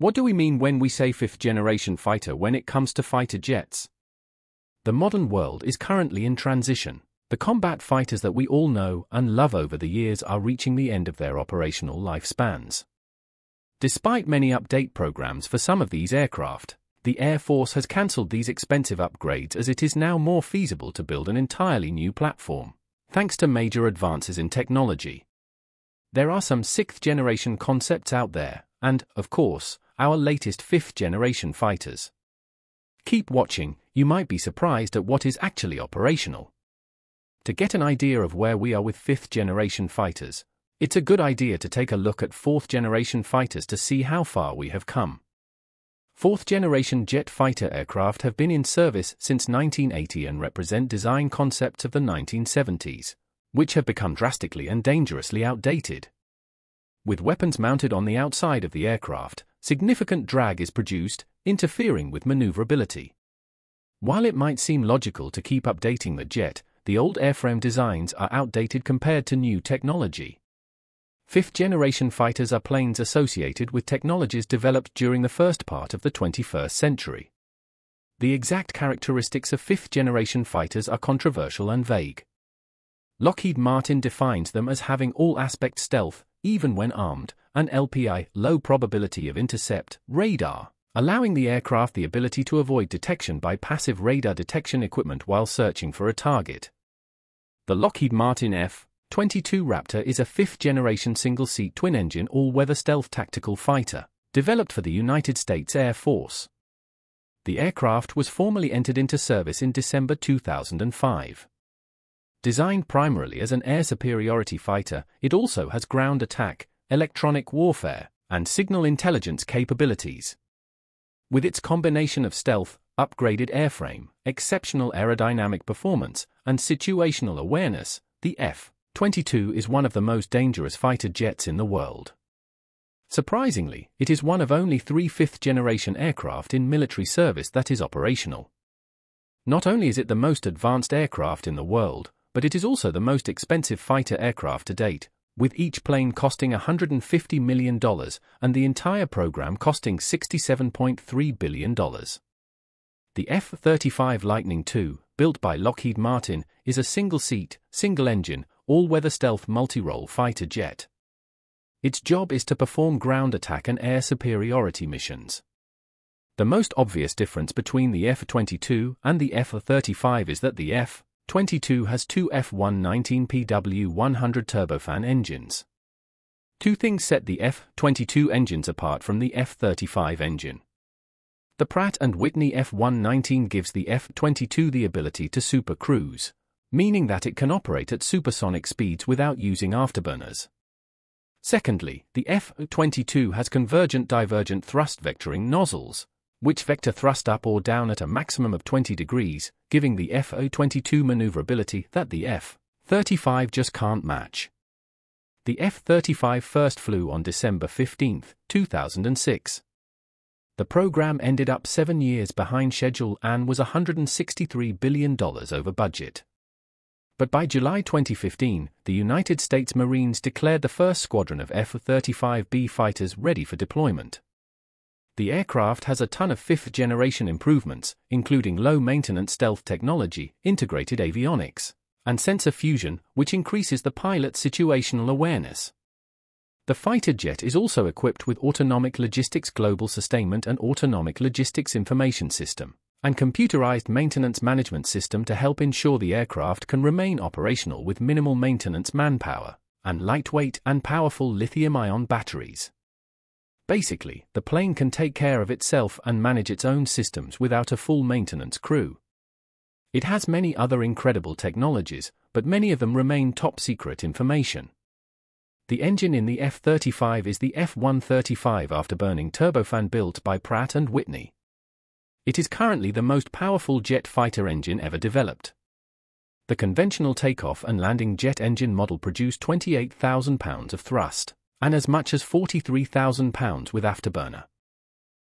What do we mean when we say fifth generation fighter when it comes to fighter jets? The modern world is currently in transition. The combat fighters that we all know and love over the years are reaching the end of their operational lifespans. Despite many update programs for some of these aircraft, the Air Force has cancelled these expensive upgrades as it is now more feasible to build an entirely new platform, thanks to major advances in technology. There are some sixth generation concepts out there, and, of course, our latest fifth generation fighters. Keep watching, you might be surprised at what is actually operational. To get an idea of where we are with fifth generation fighters, it's a good idea to take a look at fourth generation fighters to see how far we have come. Fourth generation jet fighter aircraft have been in service since 1980 and represent design concepts of the 1970s, which have become drastically and dangerously outdated. With weapons mounted on the outside of the aircraft, significant drag is produced, interfering with maneuverability. While it might seem logical to keep updating the jet, the old airframe designs are outdated compared to new technology. Fifth generation fighters are planes associated with technologies developed during the first part of the 21st century. The exact characteristics of fifth generation fighters are controversial and vague. Lockheed Martin defines them as having all aspect stealth, even when armed, an LPI, low probability of intercept, radar, allowing the aircraft the ability to avoid detection by passive radar detection equipment while searching for a target. The Lockheed Martin F-22 Raptor is a fifth-generation single-seat twin-engine all-weather stealth tactical fighter, developed for the United States Air Force. The aircraft was formally entered into service in December 2005. Designed primarily as an air superiority fighter, it also has ground attack, electronic warfare, and signal intelligence capabilities. With its combination of stealth, upgraded airframe, exceptional aerodynamic performance, and situational awareness, the F-22 is one of the most dangerous fighter jets in the world. Surprisingly, it is one of only three fifth-generation aircraft in military service that is operational. Not only is it the most advanced aircraft in the world, but it is also the most expensive fighter aircraft to date, with each plane costing $150 million and the entire program costing $67.3 billion. The F-35 Lightning II, built by Lockheed Martin, is a single-seat, single-engine, all-weather stealth multi-role fighter jet. Its job is to perform ground attack and air superiority missions. The most obvious difference between the F-22 and the F-35 is that the F 22 has two F119PW100 turbofan engines. Two things set the F-22 engines apart from the F-35 engine. The Pratt & Whitney F-119 gives the F-22 the ability to supercruise, meaning that it can operate at supersonic speeds without using afterburners. Secondly, the F-22 has convergent divergent thrust vectoring nozzles, which vector thrust up or down at a maximum of 20 degrees, giving the F-22 maneuverability that the F-35 just can't match. The F-35 first flew on December 15, 2006. The program ended up seven years behind schedule and was $163 billion over budget. But by July 2015, the United States Marines declared the first squadron of F-35B fighters ready for deployment. The aircraft has a ton of fifth-generation improvements, including low-maintenance stealth technology, integrated avionics, and sensor fusion, which increases the pilot's situational awareness. The fighter jet is also equipped with Autonomic Logistics Global Sustainment and Autonomic Logistics Information System, and computerized maintenance management system to help ensure the aircraft can remain operational with minimal maintenance manpower, and lightweight and powerful lithium-ion batteries. Basically, the plane can take care of itself and manage its own systems without a full maintenance crew. It has many other incredible technologies, but many of them remain top secret information. The engine in the F-35 is the F-135 afterburning turbofan built by Pratt & Whitney. It is currently the most powerful jet fighter engine ever developed. The conventional takeoff and landing jet engine model produced 28,000 pounds of thrust and as much as £43,000 with Afterburner.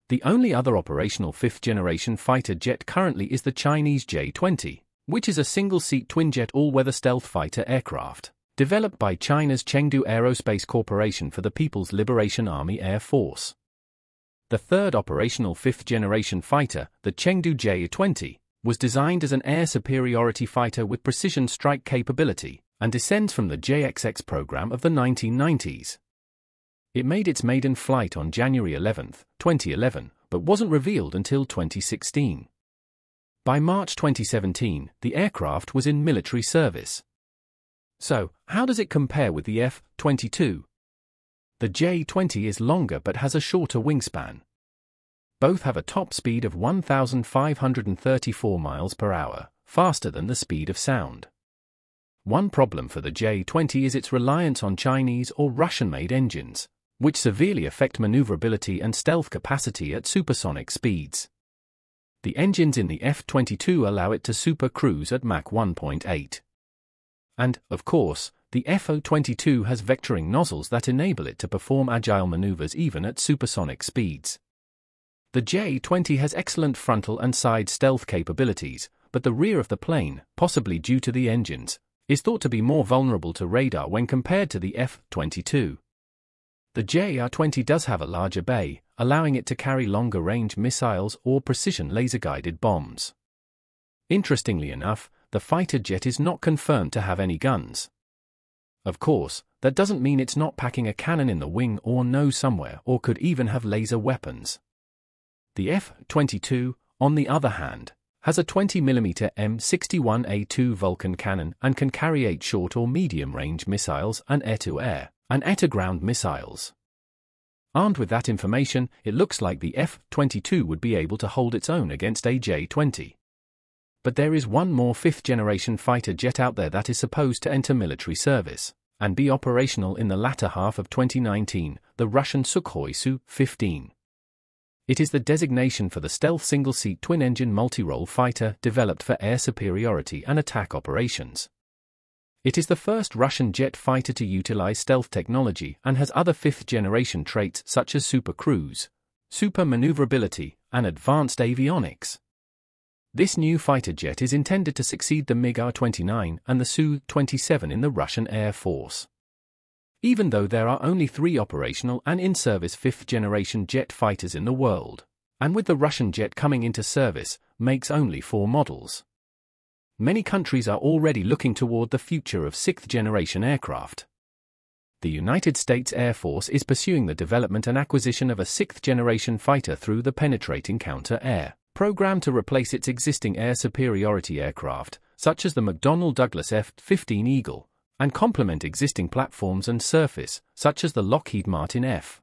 The only other operational fifth-generation fighter jet currently is the Chinese J-20, which is a single-seat twin-jet all-weather stealth fighter aircraft, developed by China's Chengdu Aerospace Corporation for the People's Liberation Army Air Force. The third operational fifth-generation fighter, the Chengdu J-20, was designed as an air superiority fighter with precision strike capability and descends from the JXX program of the 1990s. It made its maiden flight on January 11, 2011, but wasn't revealed until 2016. By March 2017, the aircraft was in military service. So, how does it compare with the F-22? The J-20 is longer but has a shorter wingspan. Both have a top speed of 1,534 miles per hour, faster than the speed of sound. One problem for the J-20 is its reliance on Chinese or Russian-made engines which severely affect maneuverability and stealth capacity at supersonic speeds. The engines in the F-22 allow it to super cruise at Mach 1.8. And, of course, the F-22 has vectoring nozzles that enable it to perform agile maneuvers even at supersonic speeds. The J-20 has excellent frontal and side stealth capabilities, but the rear of the plane, possibly due to the engines, is thought to be more vulnerable to radar when compared to the F-22. The JR-20 does have a larger bay, allowing it to carry longer-range missiles or precision laser-guided bombs. Interestingly enough, the fighter jet is not confirmed to have any guns. Of course, that doesn't mean it's not packing a cannon in the wing or nose somewhere or could even have laser weapons. The F-22, on the other hand, has a 20mm M61A2 Vulcan cannon and can carry eight short or medium-range missiles and air-to-air and air-to-ground missiles. Armed with that information, it looks like the F-22 would be able to hold its own against a J-20. But there is one more fifth-generation fighter jet out there that is supposed to enter military service and be operational in the latter half of 2019, the Russian Sukhoi Su-15. It is the designation for the stealth single-seat twin-engine multi-role fighter developed for air superiority and attack operations. It is the first Russian jet fighter to utilize stealth technology and has other fifth-generation traits such as super cruise, super maneuverability, and advanced avionics. This new fighter jet is intended to succeed the MiG-29 and the Su-27 in the Russian Air Force. Even though there are only three operational and in-service fifth-generation jet fighters in the world, and with the Russian jet coming into service, makes only four models many countries are already looking toward the future of sixth-generation aircraft. The United States Air Force is pursuing the development and acquisition of a sixth-generation fighter through the Penetrating Counter-Air program to replace its existing air superiority aircraft, such as the McDonnell Douglas F-15 Eagle, and complement existing platforms and surface, such as the Lockheed Martin F-22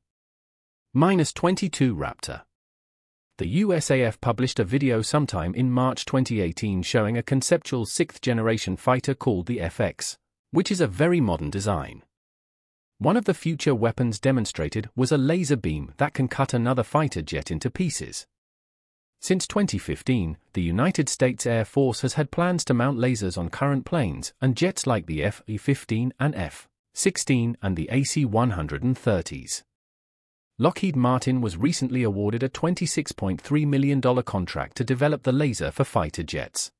Raptor. The USAF published a video sometime in March 2018 showing a conceptual sixth-generation fighter called the FX, which is a very modern design. One of the future weapons demonstrated was a laser beam that can cut another fighter jet into pieces. Since 2015, the United States Air Force has had plans to mount lasers on current planes and jets like the F-15 and F-16 and the AC-130s. Lockheed Martin was recently awarded a $26.3 million contract to develop the laser for fighter jets.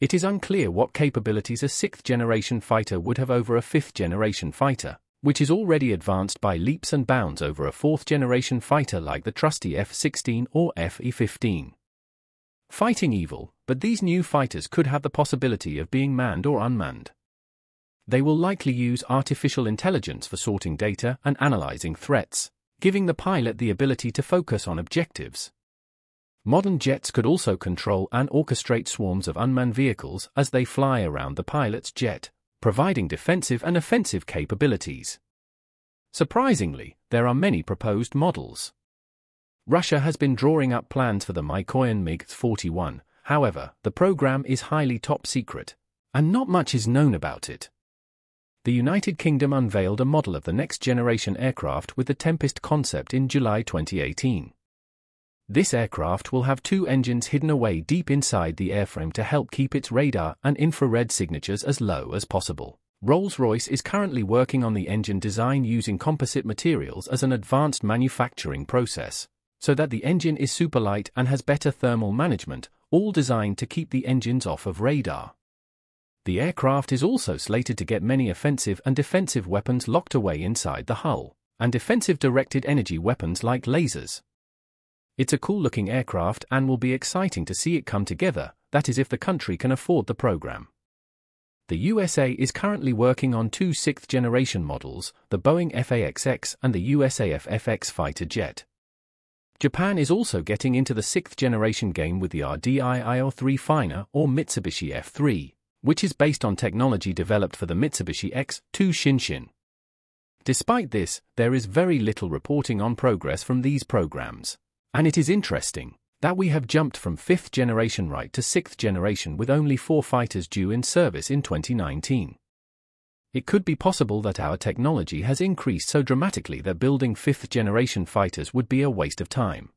It is unclear what capabilities a sixth-generation fighter would have over a fifth-generation fighter, which is already advanced by leaps and bounds over a fourth-generation fighter like the trusty F-16 or F-15. Fighting evil, but these new fighters could have the possibility of being manned or unmanned. They will likely use artificial intelligence for sorting data and analyzing threats giving the pilot the ability to focus on objectives. Modern jets could also control and orchestrate swarms of unmanned vehicles as they fly around the pilot's jet, providing defensive and offensive capabilities. Surprisingly, there are many proposed models. Russia has been drawing up plans for the Mikoyan MiG-41, however, the program is highly top secret, and not much is known about it the United Kingdom unveiled a model of the next-generation aircraft with the Tempest concept in July 2018. This aircraft will have two engines hidden away deep inside the airframe to help keep its radar and infrared signatures as low as possible. Rolls-Royce is currently working on the engine design using composite materials as an advanced manufacturing process, so that the engine is super light and has better thermal management, all designed to keep the engines off of radar. The aircraft is also slated to get many offensive and defensive weapons locked away inside the hull, and defensive directed energy weapons like lasers. It's a cool looking aircraft and will be exciting to see it come together, that is if the country can afford the program. The USA is currently working on two sixth generation models, the Boeing FA-XX and the USAF FX fighter jet. Japan is also getting into the sixth generation game with the RDI-IL-3 Finer or Mitsubishi F3, which is based on technology developed for the Mitsubishi X2 Shinshin. Despite this, there is very little reporting on progress from these programs. And it is interesting that we have jumped from fifth generation right to sixth generation with only four fighters due in service in 2019. It could be possible that our technology has increased so dramatically that building fifth generation fighters would be a waste of time.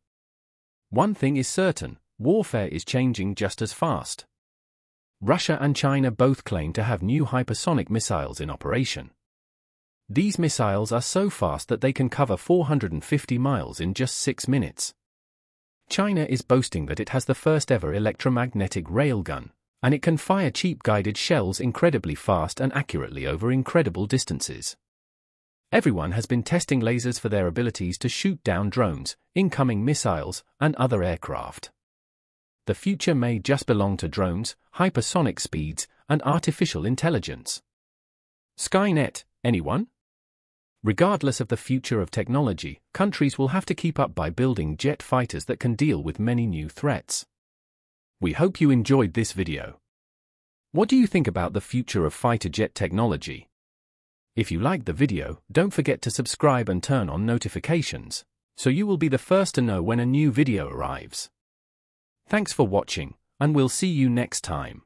One thing is certain warfare is changing just as fast. Russia and China both claim to have new hypersonic missiles in operation. These missiles are so fast that they can cover 450 miles in just six minutes. China is boasting that it has the first ever electromagnetic railgun, and it can fire cheap guided shells incredibly fast and accurately over incredible distances. Everyone has been testing lasers for their abilities to shoot down drones, incoming missiles, and other aircraft. The future may just belong to drones, hypersonic speeds, and artificial intelligence. Skynet, anyone? Regardless of the future of technology, countries will have to keep up by building jet fighters that can deal with many new threats. We hope you enjoyed this video. What do you think about the future of fighter jet technology? If you liked the video, don't forget to subscribe and turn on notifications, so you will be the first to know when a new video arrives. Thanks for watching, and we'll see you next time.